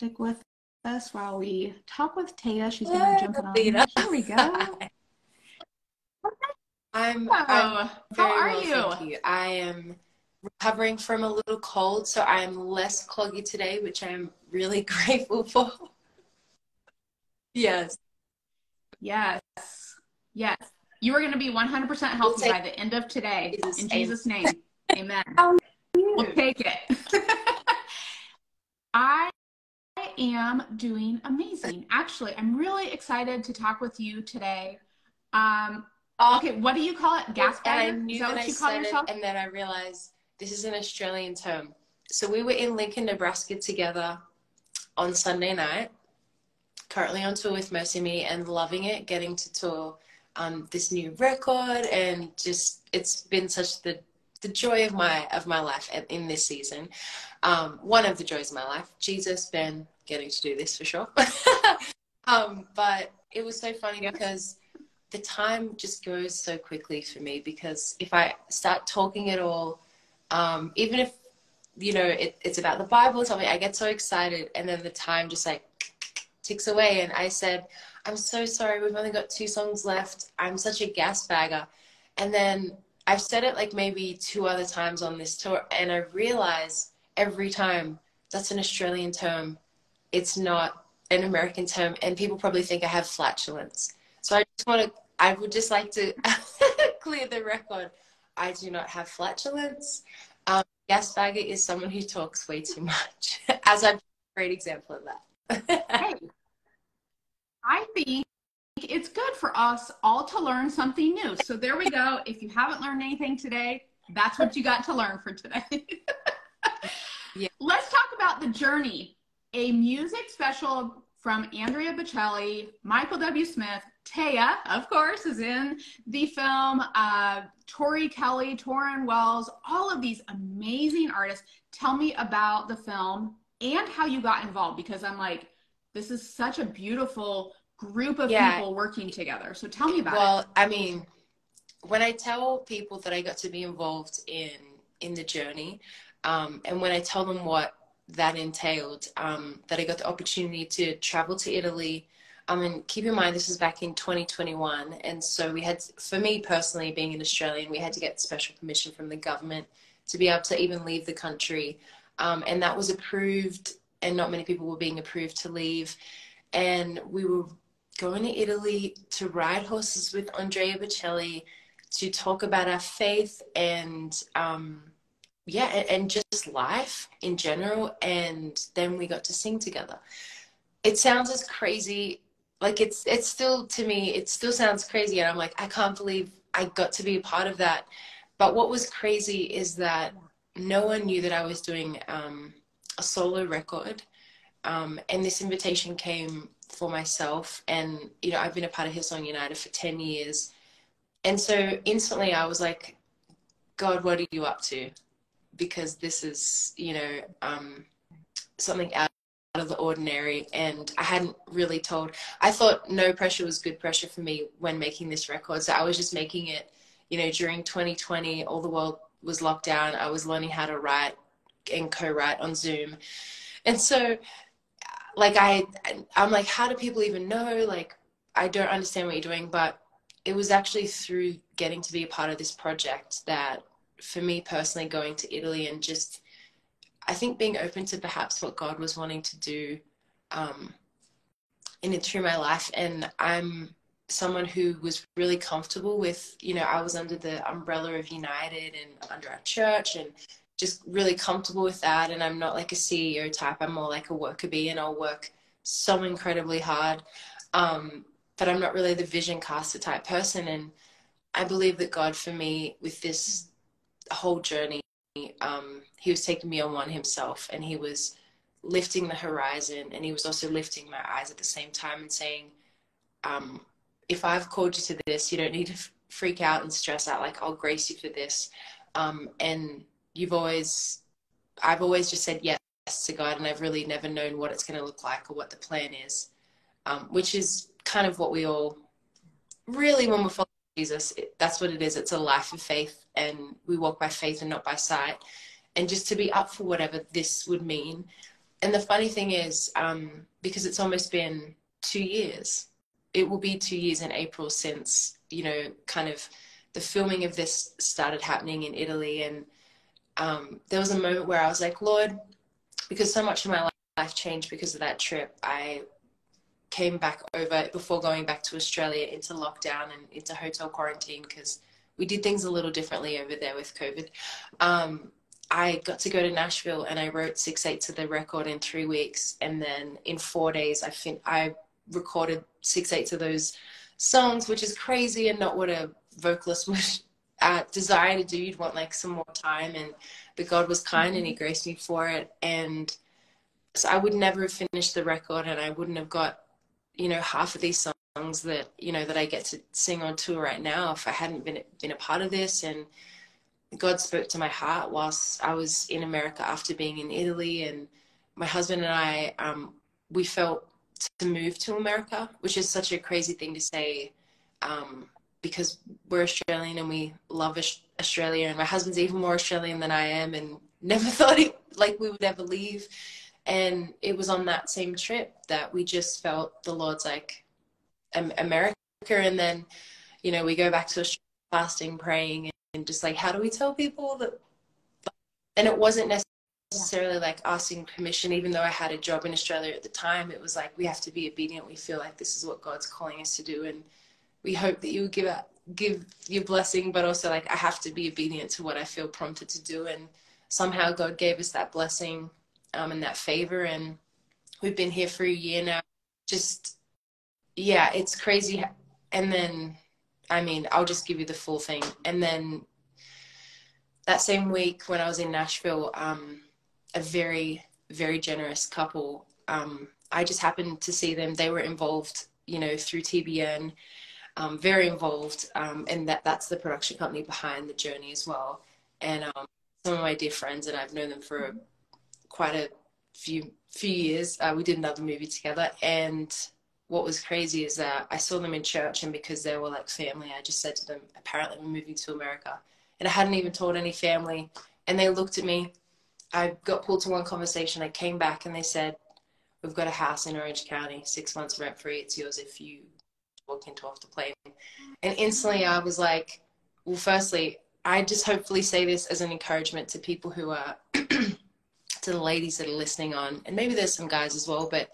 stick with us while we talk with Taya. She's going to jump on. Here we go. I'm, I'm How are well, you? Thank you. I am recovering from a little cold, so I'm less cloggy today, which I'm really grateful for. yes. Yes. Yes. You are going to be 100% healthy by the end of today. Jesus in Jesus' name. Amen. We'll take it. I am doing amazing. Actually, I'm really excited to talk with you today. Um, okay, what do you call it? Gas bagger? I knew is that, that what you I call yourself? And then I realized this is an Australian term. So we were in Lincoln, Nebraska together on Sunday night, currently on tour with Mercy Me and loving it, getting to tour um, this new record and just it's been such the the joy of my of my life in this season. Um, one of the joys of my life. Jesus, Ben, getting to do this for sure. um, but it was so funny because the time just goes so quickly for me because if I start talking at all, um, even if you know it, it's about the Bible or something, I get so excited, and then the time just like ticks away. And I said, "I'm so sorry, we've only got two songs left. I'm such a gas bagger," and then I've said it like maybe two other times on this tour, and I realize every time that's an Australian term. It's not an American term, and people probably think I have flatulence. So I just want to, I would just like to clear the record. I do not have flatulence. Um, gas bagger is someone who talks way too much, as I'm a great example of that. hey, I think it's good for us all to learn something new. So there we go. If you haven't learned anything today, that's what you got to learn for today. yeah. Let's talk about the journey. A music special from Andrea Bocelli, Michael W. Smith, Taya, of course, is in the film. Uh, Tori Kelly, Tauren Wells, all of these amazing artists. Tell me about the film and how you got involved because I'm like, this is such a beautiful group of yeah. people working together. So tell me about well, it. Well, I mean, when I tell people that I got to be involved in in the journey, um, and when I tell them what that entailed, um, that I got the opportunity to travel to Italy. I mean, keep in mind, this was back in 2021. And so we had, for me personally, being an Australian, we had to get special permission from the government to be able to even leave the country. Um, and that was approved, and not many people were being approved to leave. And we were going to Italy to ride horses with Andrea Bocelli to talk about our faith and um, yeah, and, and just life in general. And then we got to sing together. It sounds as crazy, like it's it's still to me, it still sounds crazy, and I'm like, I can't believe I got to be a part of that. But what was crazy is that no one knew that I was doing um, a solo record. Um, and this invitation came for myself. And, you know, I've been a part of Hillsong United for 10 years. And so instantly I was like, God, what are you up to? Because this is, you know, um, something out of the ordinary. And I hadn't really told, I thought no pressure was good pressure for me when making this record. So I was just making it, you know, during 2020, all the world was locked down. I was learning how to write and co write on Zoom. And so like I I'm like how do people even know? Like I don't understand what you're doing but it was actually through getting to be a part of this project that for me personally going to Italy and just I think being open to perhaps what God was wanting to do um in it through my life. And I'm someone who was really comfortable with you know I was under the umbrella of United and under our church and just really comfortable with that. And I'm not like a CEO type. I'm more like a worker bee and I'll work so incredibly hard. Um, but I'm not really the vision caster type person. And I believe that God, for me, with this whole journey, um, He was taking me on one Himself and He was lifting the horizon and He was also lifting my eyes at the same time and saying, um, if I've called you to this, you don't need to freak out and stress out. Like, I'll grace you for this. Um, and you've always, I've always just said yes to God, and I've really never known what it's going to look like or what the plan is, um, which is kind of what we all really, when we're following Jesus, it, that's what it is. It's a life of faith, and we walk by faith and not by sight. And just to be up for whatever this would mean. and the funny thing is, um, because it's almost been two years, it will be two years in April since, you know, kind of the filming of this started happening in Italy. And um, there was a moment where I was like, Lord, because so much of my life changed because of that trip, I came back over before going back to Australia into lockdown and into hotel quarantine because we did things a little differently over there with COVID. Um, I got to go to Nashville and I wrote six eighths of the record in three weeks, and then in four days I fin- I recorded six eighths of those songs, which is crazy and not what a vocalist would uh, desire to do. You'd want like some more time, and but God was kind and He mm-hmm. graced me for it, and so I would never have finished the record, and I wouldn't have got you know half of these songs that you know that I get to sing on tour right now if I hadn't been been a part of this and God spoke to my heart whilst I was in America after being in Italy, and my husband and I, um, we felt to move to America, which is such a crazy thing to say, um, because we're Australian and we love Australia, and my husband's even more Australian than I am, and never thought it like we would ever leave. And it was on that same trip that we just felt the Lord's like America, and then, you know, we go back to Australia fasting, praying, and just like how do we tell people that and it wasn't necessarily like asking permission even though i had a job in australia at the time it was like we have to be obedient we feel like this is what god's calling us to do and we hope that you give out give your blessing but also like i have to be obedient to what i feel prompted to do. And somehow god gave us that blessing um, and that favor. And we've been here for a year now. Just yeah it's crazy. And then I mean, I'll just give you the full thing. And then that same week when I was in Nashville, um, a very, very generous couple, um, I just happened to see them. They were involved, you know, through TBN, um, very involved. Um, and that, that's the production company behind the journey as well. And um, some of my dear friends, and I've known them for quite a few few years. Uh, we did another movie together, and what was crazy is that I saw them in church, and because they were like family, I just said to them, apparently we're moving to America. And I hadn't even told any family. And they looked at me. I got pulled to one conversation. I came back and they said, We've got a house in Orange County, six months rent free. It's yours if you walk into off the plane. And instantly I was like, Well, firstly, I just hopefully say this as an encouragement to people who are, to the ladies that are listening on, and maybe there's some guys as well, but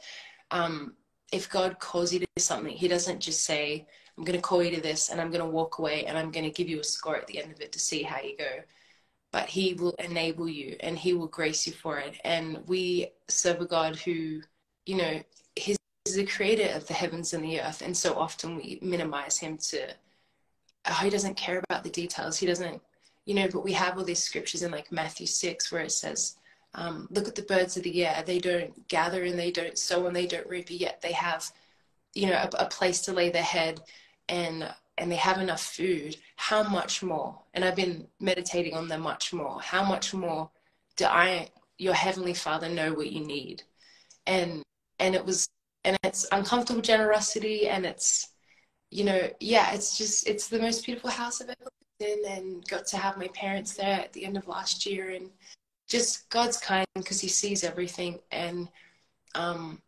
um, if God calls you to something, He doesn't just say, I'm going to call you to this and I'm going to walk away and I'm going to give you a score at the end of it to see how you go. But He will enable you and He will grace you for it. And we serve a God who, you know, He's the creator of the heavens and the earth. And so often we minimize Him to, oh, He doesn't care about the details. He doesn't, you know, but we have all these scriptures in like Matthew 6 where it says, um, look at the birds of the air. They don't gather and they don't sow and they don't reap, yet they have, you know, a, a place to lay their head and and they have enough food. How much more? And I've been meditating on the much more. How much more do I, your heavenly Father, know what you need? And and it was and it's uncomfortable generosity and it's you know yeah it's just it's the most beautiful house i've ever lived in and got to have my parents there at the end of last year and just God's kind because He sees everything. And um,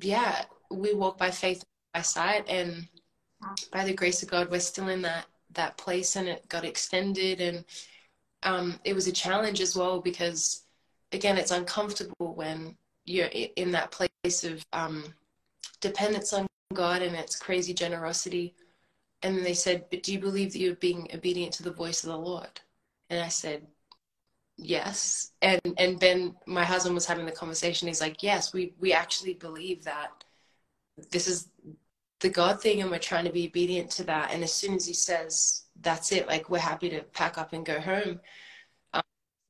yeah, we walk by faith by sight, and by the grace of God, we're still in that that place, and it got extended. And um, it was a challenge as well because, again, it's uncomfortable when you're in that place of um, dependence on God and its crazy generosity. And they said, "But do you believe that you're being obedient to the voice of the Lord?" And I said, yes and and ben my husband was having the conversation he's like yes we we actually believe that this is the god thing and we're trying to be obedient to that and as soon as he says that's it like we're happy to pack up and go home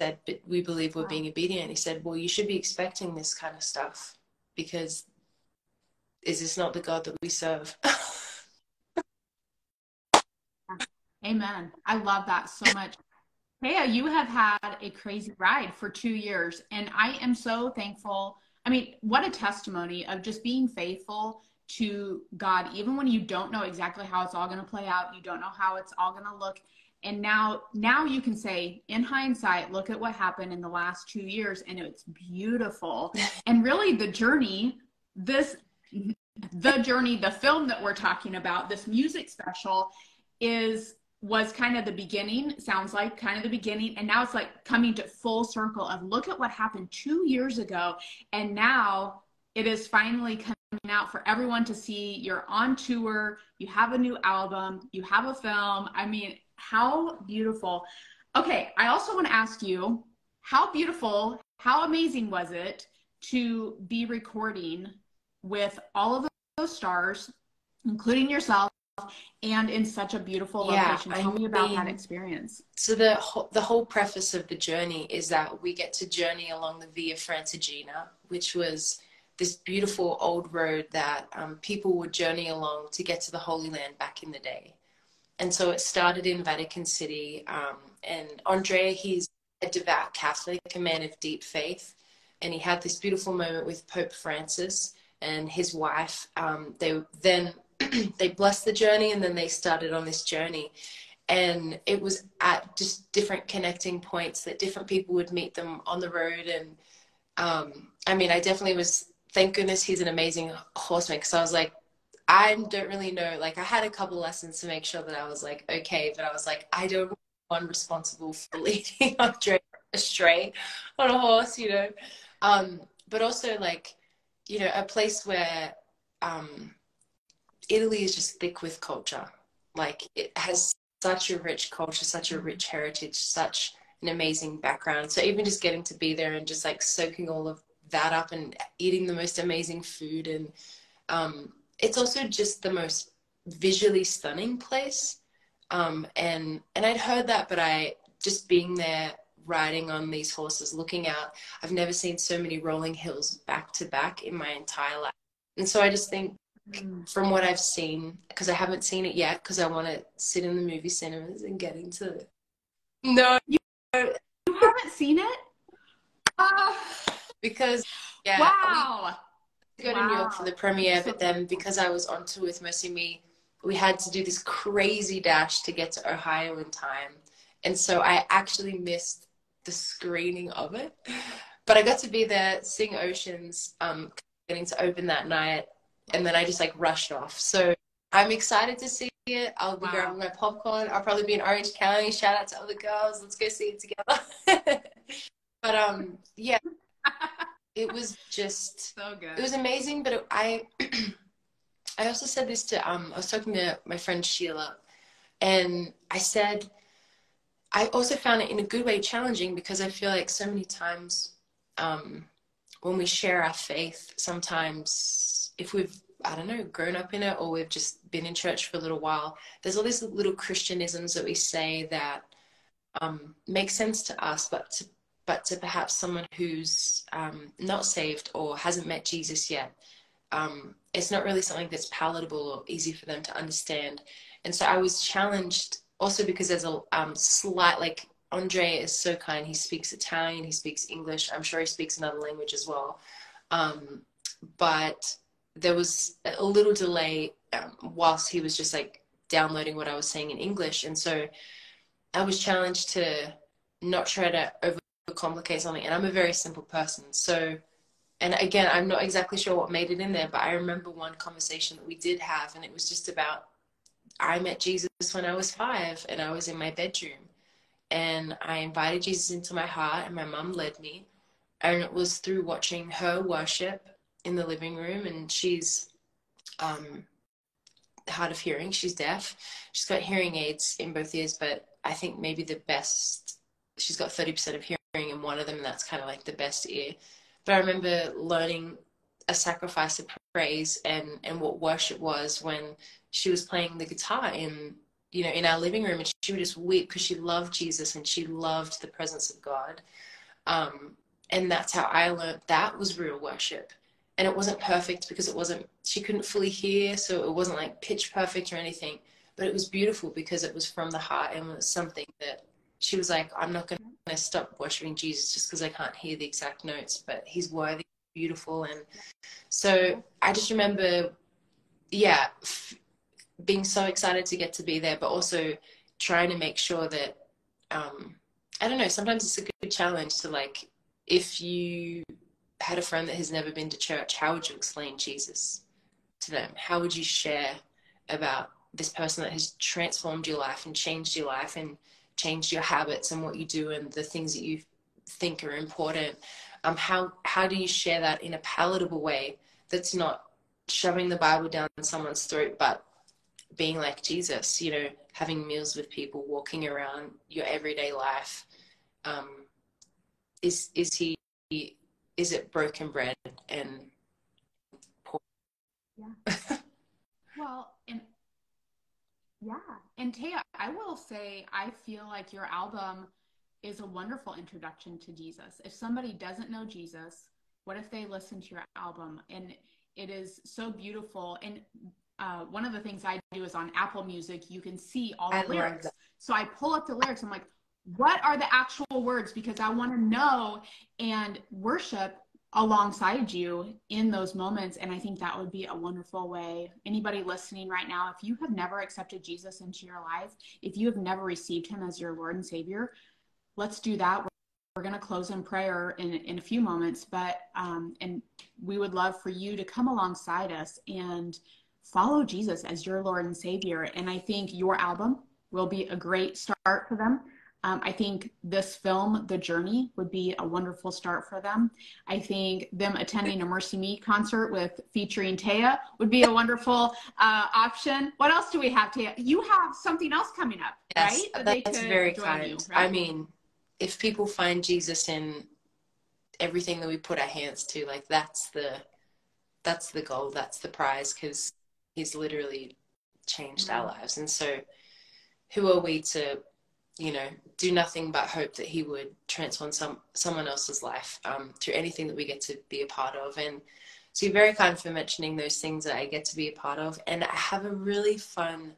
said but we believe we're being obedient he said well you should be expecting this kind of stuff because is this not the god that we serve amen i love that so much Taya, you have had a crazy ride for two years, and I am so thankful. I mean, what a testimony of just being faithful to God, even when you don't know exactly how it's all going to play out, you don't know how it's all going to look. And now now you can say in hindsight look at what happened in the last two years and it's beautiful. And really the journey this the journey the film that we're talking about this music special is was kind of the beginning sounds like kind of the beginning and now it's like coming to full circle of look at what happened two years ago and now it is finally coming out for everyone to see. You're on tour you have a new album you have a film. I mean how beautiful. Okay, I also want to ask you how beautiful, how amazing was it to be recording with all of those stars, including yourself, and in such a beautiful location. Tell I me about that experience. So the whole, the whole preface of the journey is that we get to journey along the Via Francigena, which was this beautiful old road that um, people would journey along to get to the Holy Land back in the day and so it started in Vatican City. Um, and Andrea, he's a devout Catholic, a man of deep faith, and he had this beautiful moment with Pope Francis and his wife. Um, they then they blessed the journey, and then they started on this journey. And it was at just different connecting points that different people would meet them on the road. And um, I mean, I definitely was. Thank goodness he's an amazing horseman because I was like, I don't really know. Like I had a couple lessons to make sure that I was like okay, but I was like I don't one responsible for leading Andrea astray on a horse, you know. Um, but also like you know a place where um, Italy is just thick with culture. Like it has such a rich culture, such a rich heritage, such an amazing background. So even just getting to be there and just like soaking all of that up and eating the most amazing food and um, it's also just the most visually stunning place. Um, and and I'd heard that, but I just being there, riding on these horses, looking out. I've never seen so many rolling hills back to back in my entire life. And so I just think, mm. from what I've seen, because I haven't seen it yet, because I want to sit in the movie cinemas and get into it. No, you, you haven't seen it. Uh, because yeah. Wow go wow. to New York for the premiere, but then because I was on tour with Mercy Me, we had to do this crazy dash to get to Ohio in time. And so I actually missed the screening of it. But I got to be there, sing Oceans, um, getting to open that night, and then I just like rushed off. So I'm excited to see it. I'll be wow. grabbing my popcorn. I'll probably be in Orange County. Shout out to other girls. Let's go see it together. but um, yeah, it was just so good. It was amazing, but it, I I also said this to um I was talking to my friend Sheila and I said I also found it in a good way challenging because I feel like so many times um when we share our faith sometimes if we've I don't know, grown up in it or we've just been in church for a little while, there's all these little Christianisms that we say that um, make sense to us, but to but to perhaps someone who's um, not saved or hasn't met Jesus yet, um, it's not really something that's palatable or easy for them to understand. And so I was challenged also because there's a um, slight, like, Andrea is so kind. He speaks Italian, he speaks English. I'm sure he speaks another language as well. Um, but there was a little delay um, whilst he was just like downloading what I was saying in English. And so I was challenged to not try to over complicate something and i'm a very simple person. So and again i'm not exactly sure what made it in there but i remember one conversation that we did have and it was just about i met jesus when i was five and i was in my bedroom and i invited jesus into my heart and my mum led me and it was through watching her worship in the living room and she's um hard of hearing she's deaf she's got hearing aids in both ears but i think maybe the best she's got 30% of hearing in one of them, and that's kind of like the best ear. But I remember learning a sacrifice of praise and and what worship was when she was playing the guitar in you know in our living room, and she would just weep because she loved Jesus and she loved the presence of God. Um, and that's how I learned that was real worship. And it wasn't perfect because it wasn't she couldn't fully hear, so it wasn't like pitch perfect or anything. But it was beautiful because it was from the heart and was something that she was like, I'm not going to stop worshiping Jesus just because I can't hear the exact notes, but he's worthy, beautiful. And so I just remember, yeah, f- being so excited to get to be there, but also trying to make sure that um, I don't know. Sometimes it's a good challenge to like if you had a friend that has never been to church, how would you explain Jesus to them? How would you share about this person that has transformed your life and changed your life and changed your habits and what you do and the things that you think are important? Um, how how do you share that in a palatable way that's not shoving the Bible down someone's throat, but being like Jesus, you know, having meals with people, walking around your everyday life. Um, is is he is it broken bread and pork? Yeah. well, yeah, and Taya, I will say, I feel like your album is a wonderful introduction to Jesus. If somebody doesn't know Jesus, what if they listen to your album and it is so beautiful and uh, one of the things I do is on Apple Music, you can see all the I lyrics. So I pull up the lyrics. I'm like, what are the actual words? Because I want to know and worship alongside you in those moments. And I think that would be a wonderful way. Anybody listening right now, if you have never accepted Jesus into your life, if you have never received him as your Lord and Savior, let's do that. We're, going to close in prayer in, in a few moments, but, um, and we would love for you to come alongside us and follow Jesus as your Lord and Savior. And I think your album will be a great start for them. Um, I think this film, The Journey, would be a wonderful start for them. I think them attending a Mercy Me concert with featuring Taya would be a wonderful uh, option. What else do we have, Taya? You have something else coming up, yes, right? That that's very kind. You, right? I mean, if people find Jesus in everything that we put our hands to, like that's the that's the goal, that's the prize, because he's literally changed mm-hmm. our lives. And so, who are we to, you know, do nothing but hope that he would transform some someone else's life um, through anything that we get to be a part of? And so, you're very kind for mentioning those things that I get to be a part of. And I have a really fun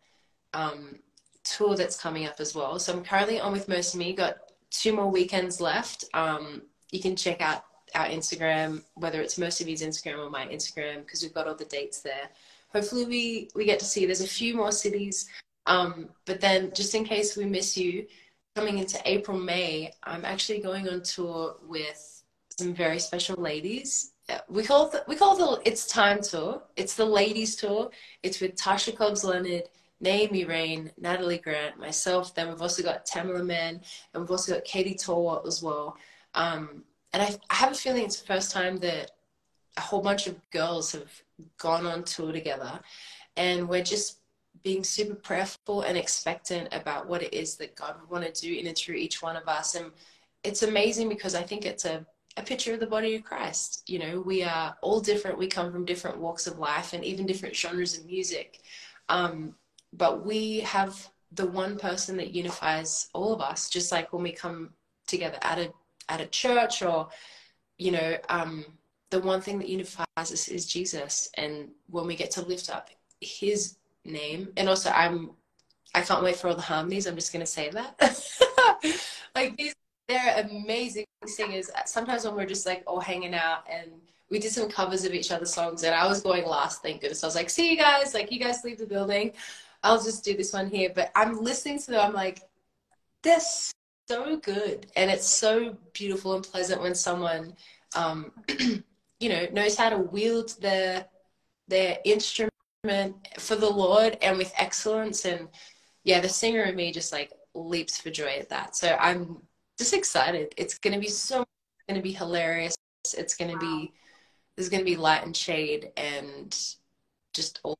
um, tour that's coming up as well. So I'm currently on with MercyMe. Got two more weekends left. Um, you can check out our Instagram, whether it's Most of MercyMe's Instagram or my Instagram, because we've got all the dates there hopefully we we get to see there's a few more cities um, but then just in case we miss you coming into april may i'm actually going on tour with some very special ladies uh, we call the, we call the it's time tour it's the ladies tour it's with tasha cobbs leonard Naomi Raine, Natalie Grant, myself. Then we've also got Tamela Mann, and we've also got Katie Torwalt as well. Um, and I, I have a feeling it's the first time that a whole bunch of girls have gone on tour together and we're just being super prayerful and expectant about what it is that God would want to do in and through each one of us. And it's amazing because I think it's a, a picture of the body of Christ. You know, we are all different. We come from different walks of life and even different genres of music. Um, but we have the one person that unifies all of us, just like when we come together at a at a church or, you know, um, the one thing that unifies us is Jesus. And when we get to lift up his name, and also I'm, I can't wait for all the harmonies. I'm just going to say that. like these, they're amazing singers. Sometimes when we're just like all hanging out and we did some covers of each other's songs and I was going last, thank goodness. I was like, see you guys, like you guys leave the building. I'll just do this one here. But I'm listening to them, I'm like, this so good. And it's so beautiful and pleasant when someone um, you know knows how to wield their their instrument for the Lord and with excellence. And yeah, the singer in me just like leaps for joy at that. So I'm just excited. It's gonna be so gonna be hilarious. It's gonna be there's gonna be light and shade and just all.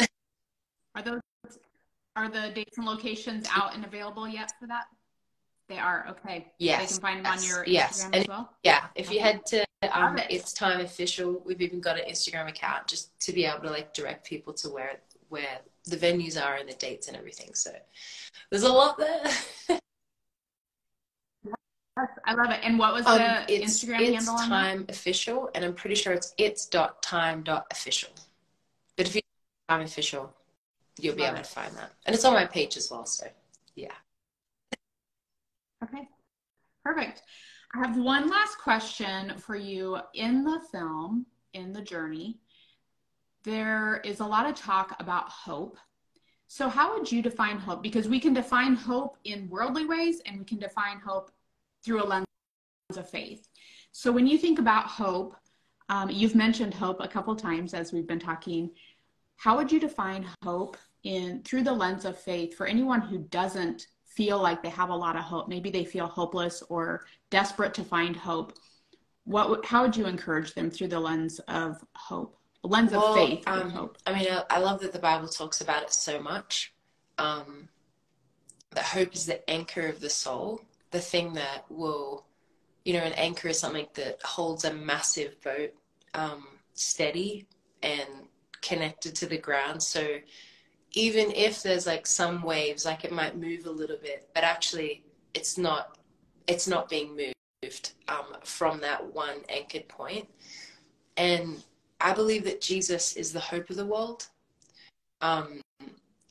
are those are the dates and locations out and available yet for that? They are okay. Yes, they can find them yes, on your Instagram yes. as well. Yeah, if okay. you head to um, it. it's time official. We've even got an Instagram account just to be able to like direct people to where where the venues are and the dates and everything. So there's a lot there. Yes, I love it. And what was um, the it's, Instagram it's handle on time that? official, and I'm pretty sure it's it's dot time dot official. But if you time official, you'll be able it. to find that, and it's on my page as well. So yeah. Okay, perfect. I have one last question for you. In the film, in the journey, there is a lot of talk about hope. So, how would you define hope? Because we can define hope in worldly ways and we can define hope through a lens of faith. So, when you think about hope, um, you've mentioned hope a couple times as we've been talking. How would you define hope in through the lens of faith for anyone who doesn't feel like they have a lot of hope? Maybe they feel hopeless or desperate to find hope. What? How would you encourage them through the lens of hope? lens well, of faith um, hope. I mean, I, I, love that the Bible talks about it so much. Um, that hope is the anchor of the soul, the thing that will, you know, an anchor is something that holds a massive boat um, steady and connected to the ground. So even if there's like some waves, like it might move a little bit, but actually it's not, it's not being moved um, from that one anchored point. And I believe that Jesus is the hope of the world. Um,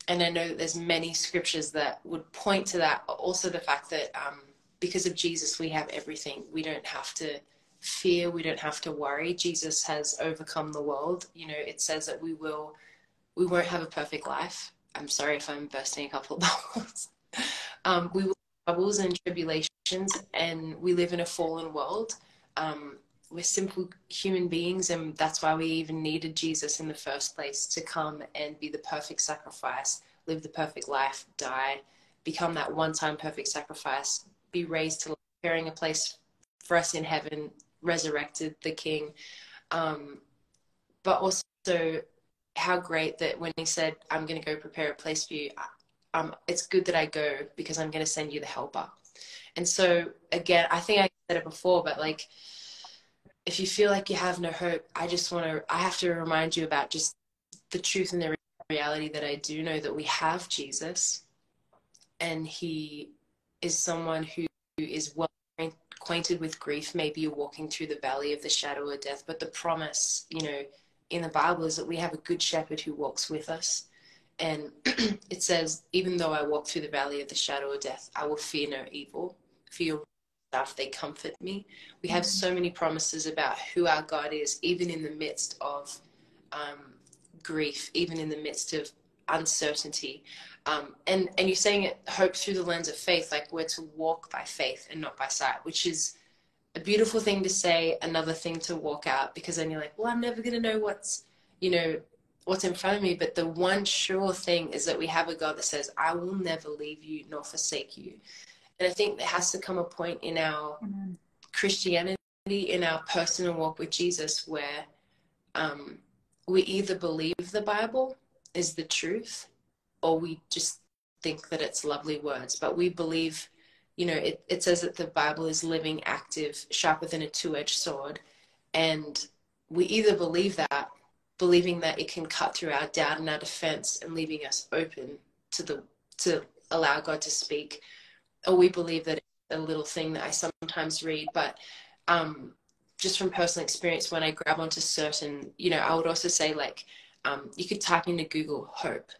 and I know that there's many scriptures that would point to that. Also, the fact that um, because of Jesus, we have everything. We don't have to fear. We don't have to worry. Jesus has overcome the world. You know, it says that we will, we won't have a perfect life. I'm sorry if I'm bursting a couple of bubbles. um, we will have troubles and tribulations, and we live in a fallen world. Um, we're simple human beings and that's why we even needed jesus in the first place to come and be the perfect sacrifice live the perfect life die become that one-time perfect sacrifice be raised to preparing a place for us in heaven resurrected the king um, but also how great that when he said i'm going to go prepare a place for you um, it's good that i go because i'm going to send you the helper and so again i think i said it before but like if you feel like you have no hope, I just want to, I have to remind you about just the truth and the reality that I do know that we have Jesus and he is someone who is well acquainted with grief. Maybe you're walking through the valley of the shadow of death, but the promise, you know, in the Bible is that we have a good shepherd who walks with us. And it says, even though I walk through the valley of the shadow of death, I will fear no evil, for your stuff, they comfort me. We have so many promises about who our God is, even in the midst of um, grief, even in the midst of uncertainty. Um, and, and you're saying it, hope through the lens of faith, like we're to walk by faith and not by sight, which is a beautiful thing to say, another thing to walk out, because then you're like, well, I'm never going to know what's, you know, what's in front of me. But the one sure thing is that we have a God that says, I will never leave you nor forsake you. And I think there has to come a point in our Amen. Christianity, in our personal walk with Jesus, where um, we either believe the Bible is the truth or we just think that it's lovely words. But we believe, you know, it, it says that the Bible is living, active, sharper than a two edged sword. And we either believe that, believing that it can cut through our doubt and our defense and leaving us open to the to allow God to speak, or we believe that a little thing that I sometimes read, but um, just from personal experience, when I grab onto certain, you know, I would also say like, um, you could type into Google hope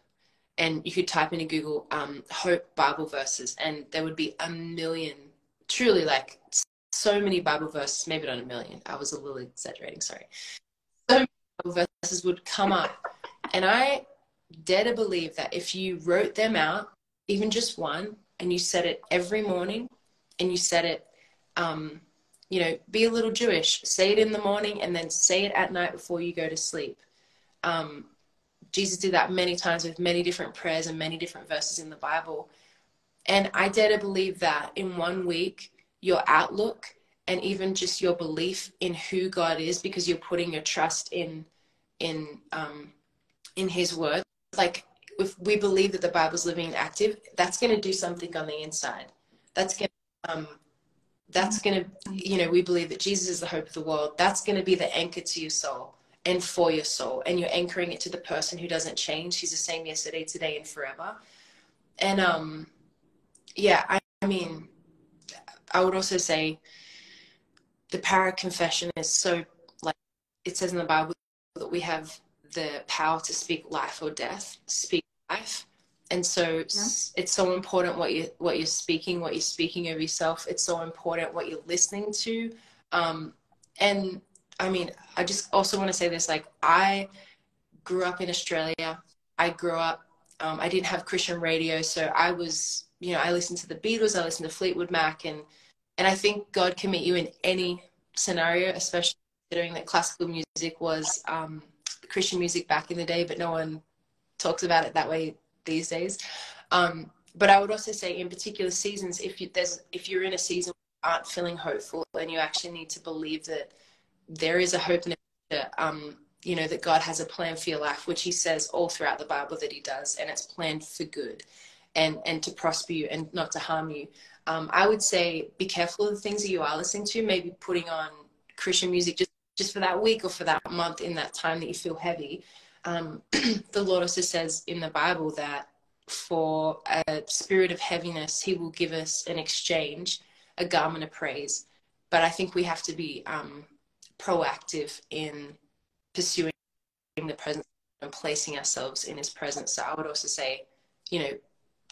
and you could type into Google um, hope Bible verses and there would be a million, truly like so many Bible verses, maybe not a million. I was a little exaggerating, sorry. So many Bible verses would come up. And I dare to believe that if you wrote them out, even just one, and you said it every morning and you said it um, you know be a little jewish say it in the morning and then say it at night before you go to sleep um, jesus did that many times with many different prayers and many different verses in the bible and i dare to believe that in one week your outlook and even just your belief in who god is because you're putting your trust in in um, in his word like if we believe that the Bible's living and active, that's going to do something on the inside. That's going to, um, that's going to, you know, we believe that Jesus is the hope of the world. That's going to be the anchor to your soul and for your soul. And you're anchoring it to the person who doesn't change. He's the same yesterday, today, and forever. And, um, yeah, I, I mean, I would also say the power of confession is so, like, it says in the Bible that we have the power to speak life or death, speak life. And so yeah. it's so important what you what you're speaking, what you're speaking of yourself. It's so important what you're listening to. Um, and I mean, I just also want to say this: like, I grew up in Australia. I grew up Um, I didn't have Christian radio, so I was, you know, I listened to the Beatles, I listened to Fleetwood Mac, and and I think God can meet you in any scenario, especially considering that classical music was um, Christian music back in the day, but no one talks about it that way these days. Um, but I would also say, in particular seasons, if you, there's if you're in a season where you aren't feeling hopeful, and you actually need to believe that there is a hope the um, you know that God has a plan for your life, which He says all throughout the Bible that He does, and it's planned for good, and and to prosper you and not to harm you. Um, I would say be careful of the things that you are listening to. Maybe putting on Christian music just just for that week or for that month in that time that you feel heavy. Um, the Lord also says in the Bible that for a spirit of heaviness, He will give us an exchange, a garment of praise. But I think we have to be um, proactive in pursuing the presence and placing ourselves in His presence. So I would also say, you know,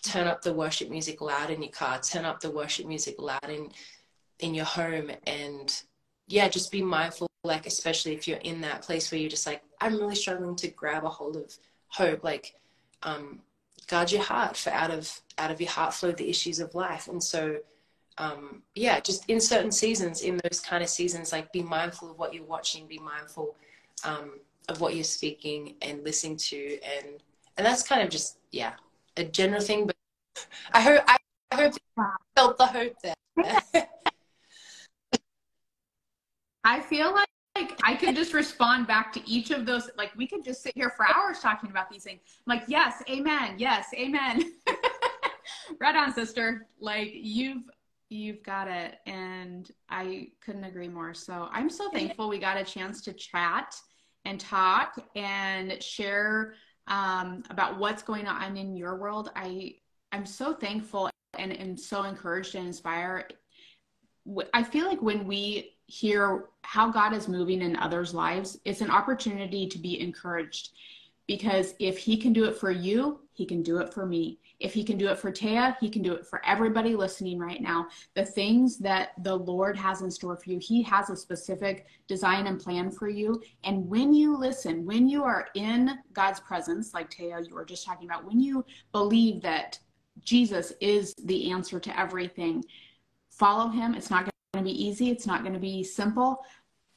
turn up the worship music loud in your car, turn up the worship music loud in in your home, and yeah, just be mindful. Like especially if you're in that place where you're just like, I'm really struggling to grab a hold of hope. Like, um, guard your heart for out of out of your heart flow the issues of life and so um, yeah just in certain seasons in those kind of seasons like be mindful of what you're watching be mindful um, of what you're speaking and listening to and and that's kind of just yeah a general thing but i hope i hope felt the hope there i feel like like I could just respond back to each of those. Like we could just sit here for hours talking about these things. I'm like, yes, amen, yes, amen. right on, sister. Like you've you've got it, and I couldn't agree more. So I'm so thankful we got a chance to chat and talk and share um, about what's going on in your world. I I'm so thankful and, and so encouraged and inspired. I feel like when we hear how God is moving in others' lives, it's an opportunity to be encouraged. Because if He can do it for you, He can do it for me. If He can do it for Taya, He can do it for everybody listening right now. The things that the Lord has in store for you, He has a specific design and plan for you. And when you listen, when you are in God's presence, like Taya, you were just talking about, when you believe that Jesus is the answer to everything, follow Him. It's not going to be easy. It's not going to be simple,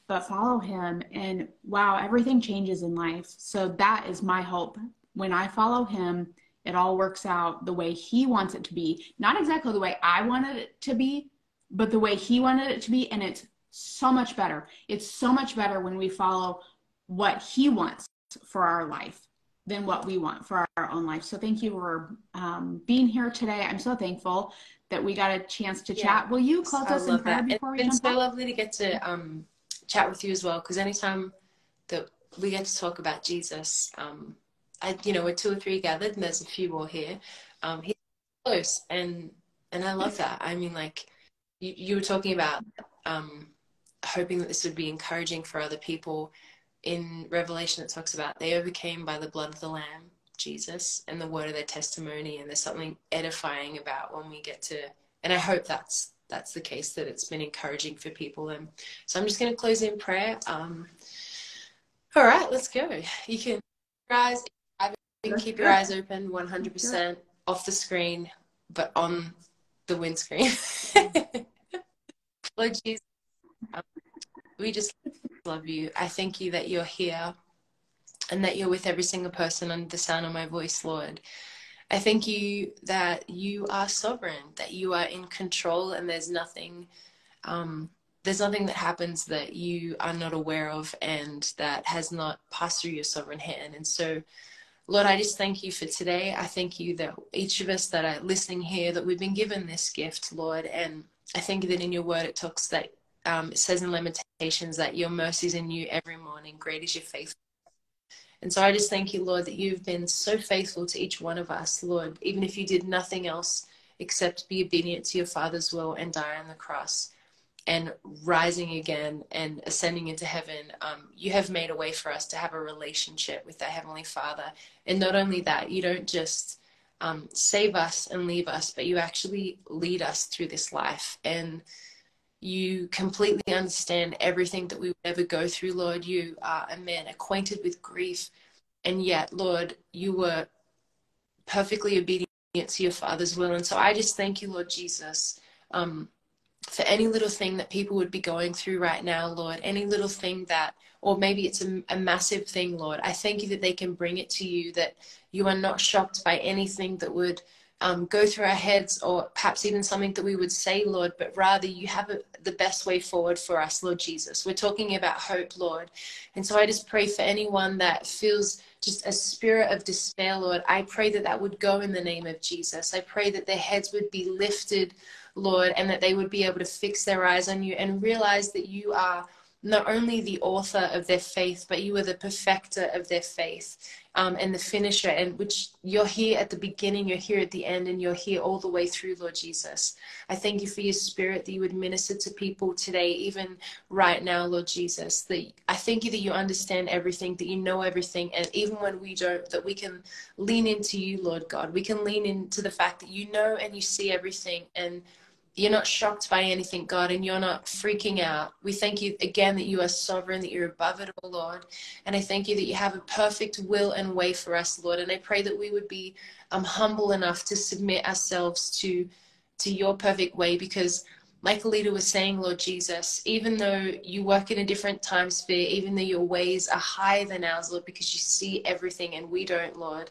but follow him. And wow, everything changes in life. So that is my hope. When I follow him, it all works out the way he wants it to be. Not exactly the way I wanted it to be, but the way he wanted it to be. And it's so much better. It's so much better when we follow what he wants for our life than what we want for our own life. So thank you for um, being here today. I'm so thankful that we got a chance to yeah. chat. Will you close I us in prayer that. before it's we It's been so lovely to get to um, chat with you as well. Because anytime that we get to talk about Jesus, um, I, you know, we're two or three gathered, and there's a few more here. Um, he's close, and and I love that. I mean, like you, you were talking about um, hoping that this would be encouraging for other people. In Revelation, it talks about they overcame by the blood of the Lamb Jesus and the word of their testimony. And there's something edifying about when we get to, and I hope that's that's the case that it's been encouraging for people. And so I'm just going to close in prayer. Um, all right, let's go. You can eyes, keep your eyes open 100% off the screen, but on the windscreen. Lord Jesus, um, we just love you. I thank you that you're here and that you're with every single person under the sound of my voice, Lord. I thank you that you are sovereign, that you are in control, and there's nothing, um, there's nothing that happens that you are not aware of and that has not passed through your sovereign hand. And so, Lord, I just thank you for today. I thank you that each of us that are listening here, that we've been given this gift, Lord. And I thank you that in your word it talks that um, it says in Lamentations that your mercies are new every morning. Great is your faithfulness and so I just thank you, Lord, that you've been so faithful to each one of us, Lord, even if you did nothing else except be obedient to your Father's will and die on the cross and rising again and ascending into heaven, um, you have made a way for us to have a relationship with our Heavenly Father. And not only that, you don't just um, save us and leave us, but you actually lead us through this life. And you completely understand everything that we would ever go through, Lord. You are a man acquainted with grief. And yet, Lord, you were perfectly obedient to your Father's will. And so I just thank you, Lord Jesus, um, for any little thing that people would be going through right now, Lord, any little thing that, or maybe it's a, a massive thing, Lord. I thank you that they can bring it to you, that you are not shocked by anything that would um, go through our heads or perhaps even something that we would say, Lord, but rather you have a, the best way forward for us, Lord Jesus. We're talking about hope, Lord. And so I just pray for anyone that feels just a spirit of despair, Lord. I pray that that would go in the name of Jesus. I pray that their heads would be lifted, Lord, and that they would be able to fix their eyes on you and realize that you are not only the author of their faith, but you are the perfecter of their faith um, and the finisher, and which you're here at the beginning, you're here at the end, and you're here all the way through, Lord Jesus. I thank you for your spirit that you would minister to people today, even right now, Lord Jesus. That I thank you that you understand everything, that you know everything, and even when we don't, that we can lean into you, Lord God. We can lean into the fact that you know and you see everything, and you're not shocked by anything, God, and you're not freaking out. We thank you again that you are sovereign, that you're above it all, Lord. And I thank you that you have a perfect will and way for us, Lord. And I pray that we would be um, humble enough to submit ourselves to, to your perfect way because like Alita was saying, Lord Jesus, even though you work in a different time sphere, even though your ways are higher than ours, Lord, because you see everything and we don't, Lord.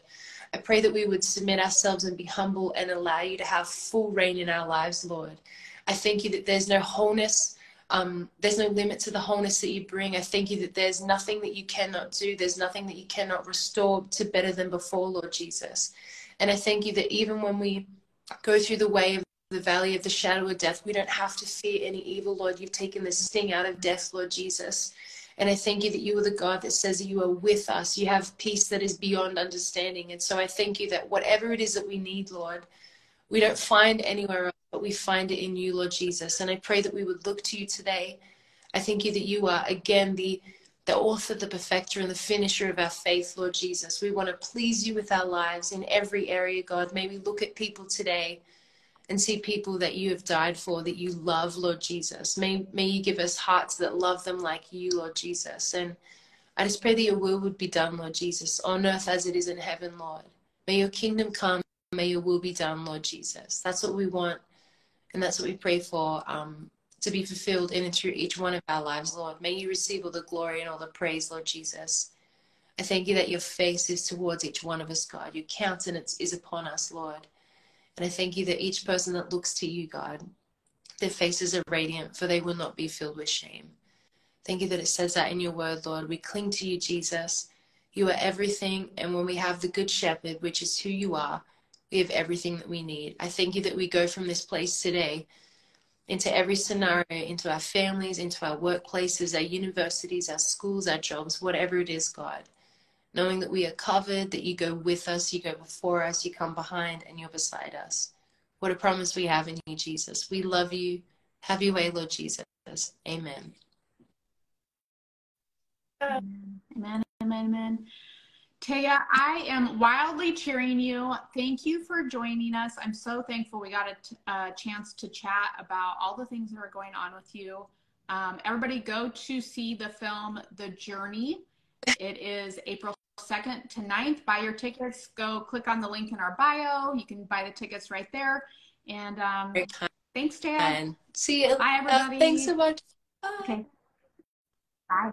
I pray that we would submit ourselves and be humble and allow you to have full reign in our lives, Lord. I thank you that there's no wholeness. Um, there's no limit to the wholeness that you bring. I thank you that there's nothing that you cannot do. There's nothing that you cannot restore to better than before, Lord Jesus. And I thank you that even when we go through the way of the valley of the shadow of death, we don't have to fear any evil, Lord. You've taken the sting out of death, Lord Jesus. And I thank you that you are the God that says that you are with us. You have peace that is beyond understanding. And so I thank you that whatever it is that we need, Lord, we don't find anywhere else, but we find it in you, Lord Jesus. And I pray that we would look to you today. I thank you that you are, again, the the author, the perfecter, and the finisher of our faith, Lord Jesus. We want to please you with our lives in every area, God. May we look at people today and see people that you have died for, that you love, Lord Jesus. May, may you give us hearts that love them like you, Lord Jesus. And I just pray that your will would be done, Lord Jesus, on earth as it is in heaven, Lord. May your kingdom come. May your will be done, Lord Jesus. That's what we want. And that's what we pray for um, to be fulfilled in and through each one of our lives, Lord. May you receive all the glory and all the praise, Lord Jesus. I thank you that your face is towards each one of us, God. Your countenance is upon us, Lord. And I thank you that each person that looks to you, God, their faces are radiant, for they will not be filled with shame. Thank you that it says that in your word, Lord. We cling to you, Jesus. You are everything. And when we have the good shepherd, which is who you are, we have everything that we need. I thank you that we go from this place today into every scenario, into our families, into our workplaces, our universities, our schools, our jobs, whatever it is, God knowing that we are covered, that you go with us, you go before us, you come behind, and you're beside us. What a promise we have in you, Jesus. We love you. Have your way, Lord Jesus. Amen. Amen. Amen. Amen. Taya, I am wildly cheering you. Thank you for joining us. I'm so thankful we got a, t- a chance to chat about all the things that are going on with you. Um, everybody, go to see the film The Journey. It is April 2nd to 9th. Buy your tickets. Go click on the link in our bio. You can buy the tickets right there. And um, thanks, Dan. And see you. Bye, everybody. Uh, thanks so much. Bye. Okay. Bye.